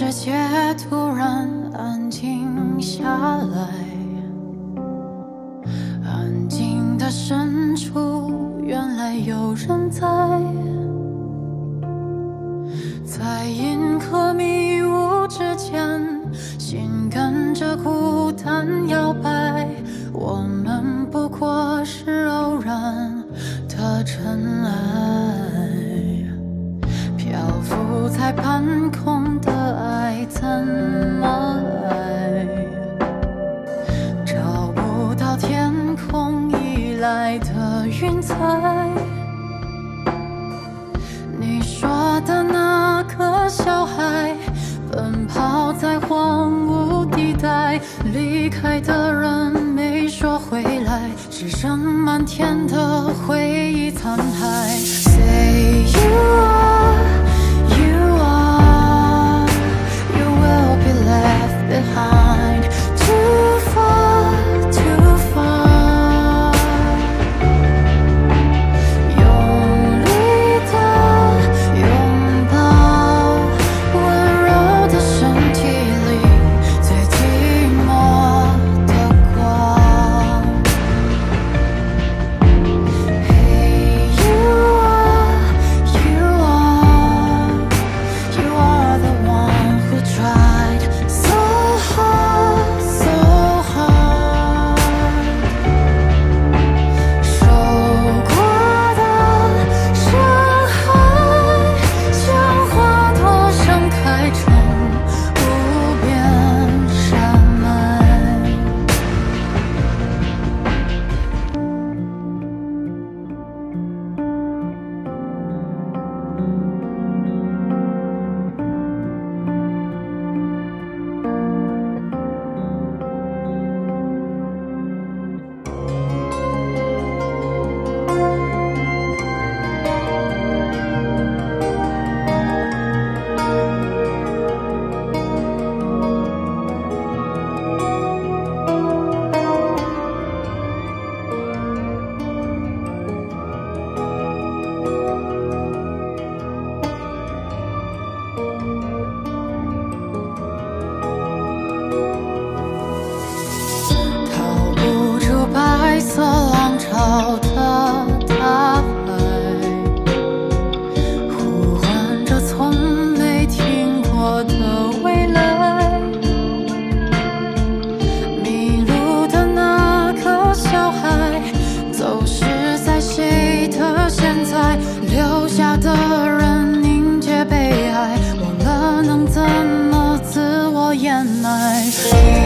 世界突然安静下来，安静的深处，原来有人在，在银河迷雾之间，心跟着孤单摇摆。我们不过是偶然的尘埃。在半空的爱，怎么爱？找不到天空依赖的云彩。你说的那个小孩，奔跑在荒芜地带，离开的人没说回来，只剩满天的回忆残骸。Say you soon.